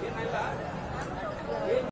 Bien bailado.